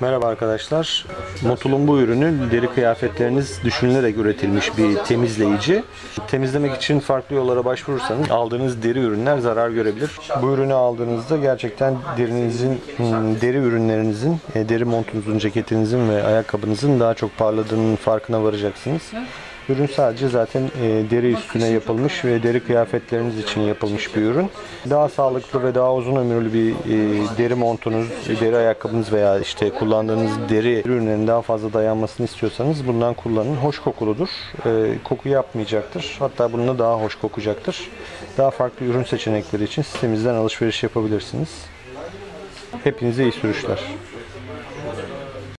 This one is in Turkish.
Merhaba arkadaşlar. Motul'un bu ürünü deri kıyafetleriniz düşünülerek üretilmiş bir temizleyici. Temizlemek için farklı yollara başvurursanız aldığınız deri ürünler zarar görebilir. Bu ürünü aldığınızda gerçekten derinizin, hmm, deri ürünlerinizin, e, deri montunuzun, ceketinizin ve ayakkabınızın daha çok parladığının farkına varacaksınız. Ürün sadece zaten e, deri üstüne yapılmış ve deri kıyafetleriniz için yapılmış bir ürün. Daha sağlıklı ve daha uzun ömürlü bir e, deri montunuz, deri ayakkabınız veya işte kullandığınız deri ürünlerin daha fazla dayanmasını istiyorsanız bundan kullanın. Hoş kokuludur. E, koku yapmayacaktır. Hatta bununla daha hoş kokacaktır. Daha farklı ürün seçenekleri için sitemizden alışveriş yapabilirsiniz. Hepinize iyi sürüşler.